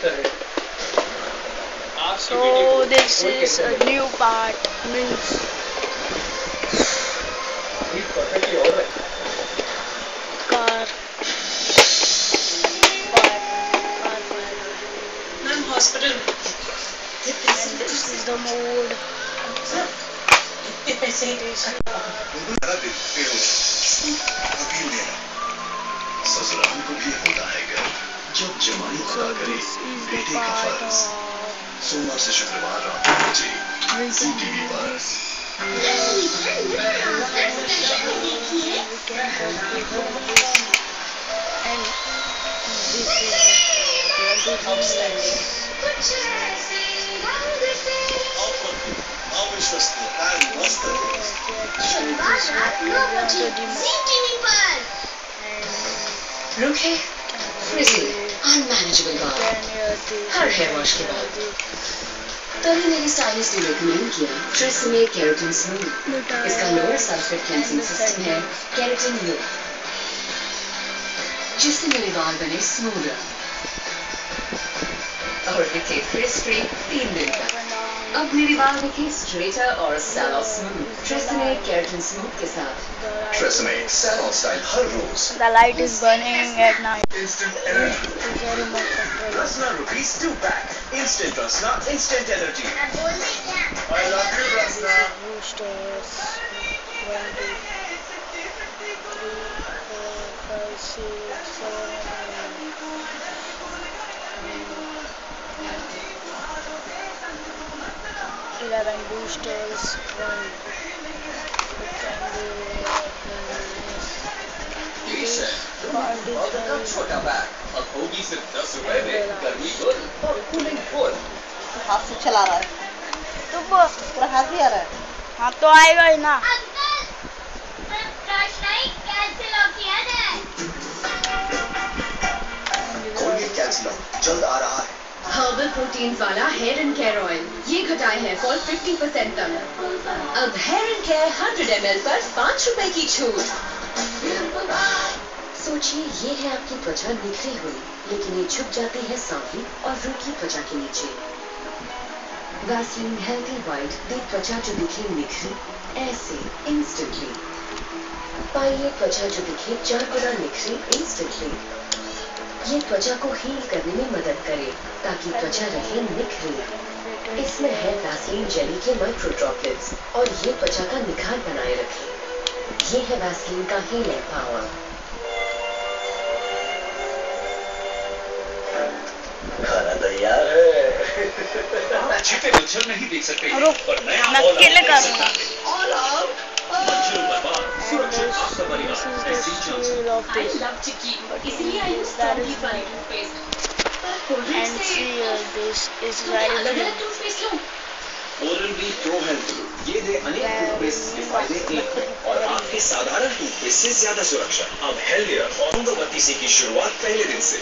So this is a new part means car ma'am hospital and this is the mode ससुराल को भी होता है गर्व जब जमाई so पता करे बेटे का फ़र्ज़ सोमवार से शुक्रवार रात नौ बजे can टीवी पर this we can configure this and this is the 23 शनिवार रात नौ बजे जी टीवी पर रुक है अनमैनेजेबल बात हर हेयर वॉश के बाद तभी मेरी स्टाइलिस्ट ने रिकमेंड किया ट्रेसमे केराटिन स्मूथ इसका लोअर सल्फेट क्लेंसिंग सिस्टम है केराटिन यू जिससे मेरे बाल बने स्मूदर और दिखे फ्री तीन दिन तक अब मेरे बाल देखिए स्ट्रेटर और salon smooth TRESemme keratin smooth के साथ ट्रेसमे सैलॉन स्टाइल हर रोज the light is burning at night instant energy Rasna rupees two pack instant Rasna instant energy I love you Rasna boosters 1 2 3 4 5 6 7 8 9 Eleven boosters. One. बीस है Forty और का five. छोटा bag अब होगी सिर्फ़ दस रुपए में गर्मी गुल और कूलिंग फुल हाथ से चला रहा है तो पूरा हाथ ही आ रहा है हाँ तो आएगा ही ना प्रोटीन वाला हेयर एंड केयर ऑयल ये घटाए है फॉल 50 परसेंट तक. अब हेयर एंड केयर 100 एम पर पाँच रुपए की छूट। सोचिए, ये है आपकी त्वचा निखरी हुई, लेकिन ये छुप जाती है सांवली और रूखी त्वचा के नीचे। वैसलीन हेल्थी वाइट दे त्वचा जो दिखे निखरी, ऐसे इंस्टेंटली पाइए, त्वचा जो दिखे चार गुना निखरी इंस्टेंटली ये त्वचा को हील करने में मदद करे ताकि त्वचा रहे निखरी इसमें है वैसलीन जेली के माइक्रो ड्रॉपलेट्स और ये त्वचा का निखार बनाए रखे। ये है वैसलीन का हीलिंग पावर खाना तैयार है। छिपे मच्छर नहीं देख सकते। रुक, पर नया मैं All है। ऐसी uh, तो हेल्थ साधारण टूथपेस्ट से ज़्यादा सुरक्षा अब हेल्दियर और की शुरुआत पहले दिन से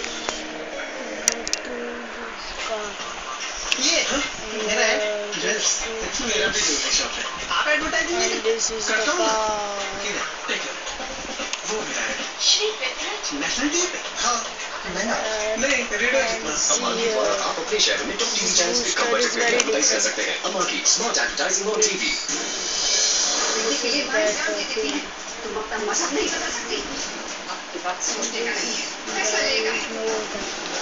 है ड्रेस मेरा भी जूते शॉप है आप एडवर्टाइजिंग करता हूँ वो मेरा है श्री पृथ्वी नेशनल टीवी पे हाँ महँगा नहीं रेडियो जितना अमाकी द्वारा आप अपने शहर में टॉप टीवी चैनल्स पे कम बजट में एडवर्टाइज कर सकते हैं अमाकी स्मार्ट एडवर्टाइजिंग ऑन टीवी के लिए तुम अपना मज़हब नहीं बदल सकती आपकी बात सोचने का नहीं है कैसा रहेगा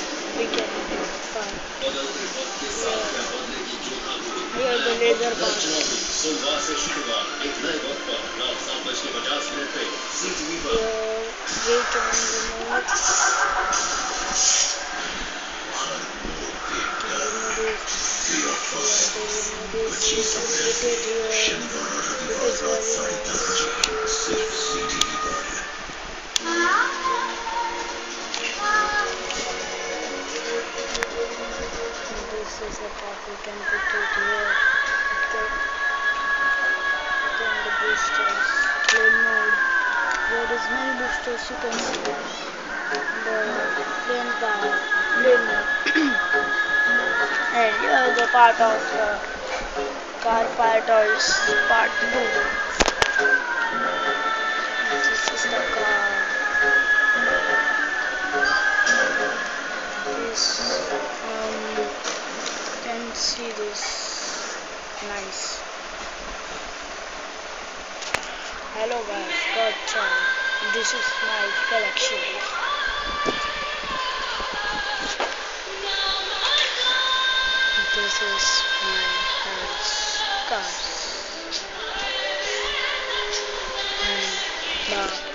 सोमवार से शुक्रवार एक नए वक्त पर रात सात बज के पचास मिनट पे सी टीवी पर Here This is the part we can put here. Okay. Then the boosters. Play mode. There is many boosters you can see. The plane power. Mode. and here the part of uh, the car fire toys part 2. See this nice. Hello guys. God child this is my collection. This is my house. Cars and the